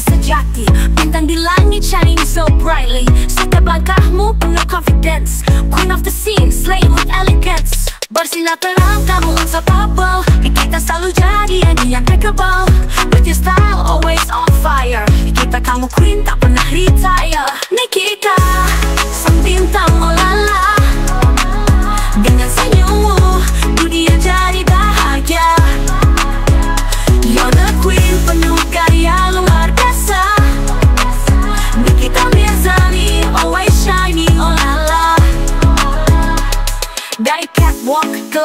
sejati Bintang di langit shining so brightly. Setiap langkahmu penuh confidence. Queen of the scene, slay with elegance. Bersinar terang, kamu unstoppable Kita selalu jadi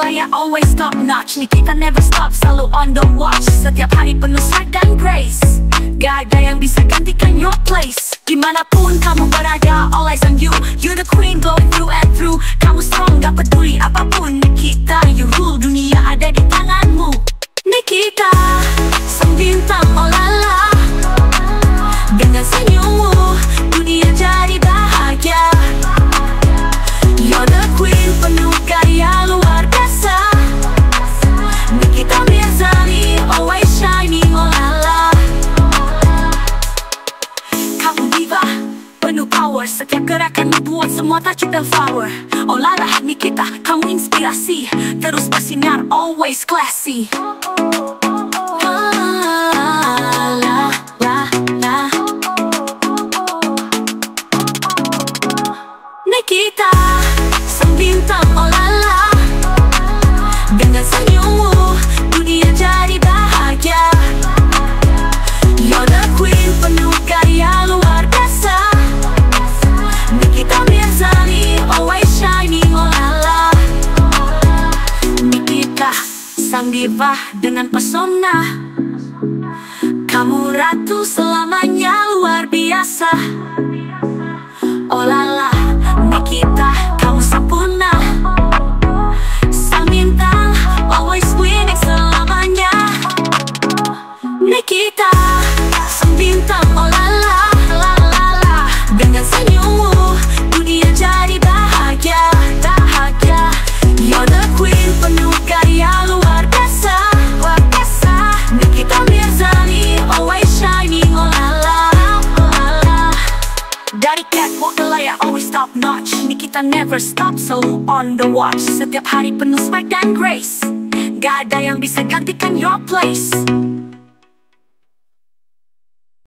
layar always top notch. Nikita never stop, selalu on the watch. Setiap hari penuh swag dan grace. Gak ada yang bisa gantikan your place. Dimanapun kamu berada, all eyes on you. You're the queen, penuh power. Setiap gerakan membuat semua touch dan flower. Oh lala, Nikita, kamu inspirasi. Terus bersinar, always classy. La, la, la. Nikita, sang diva dengan pesona. Kamu ratu selamanya luar biasa. Oh lala, Nikita, kau sempurna. Sang bintang, always winning selamanya. Nikita, sang bintang, oh notch Nikita never stop selalu on the watch. Setiap hari penuh swag dan grace. Gak ada yang bisa gantikan your place